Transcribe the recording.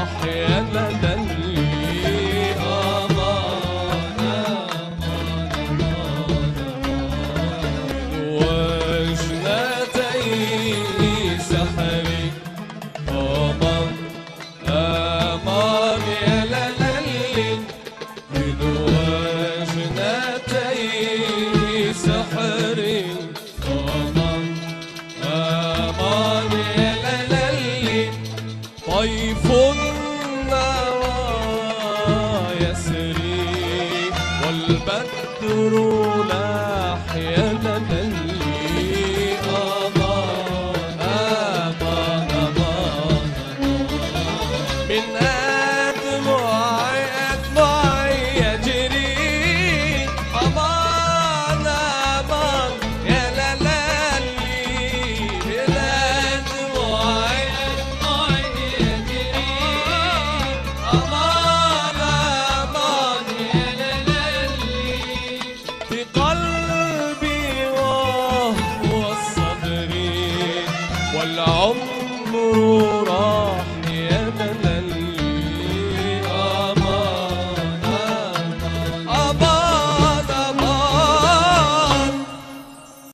صاح يا لا البدر لاح يا لنا من والعمر راح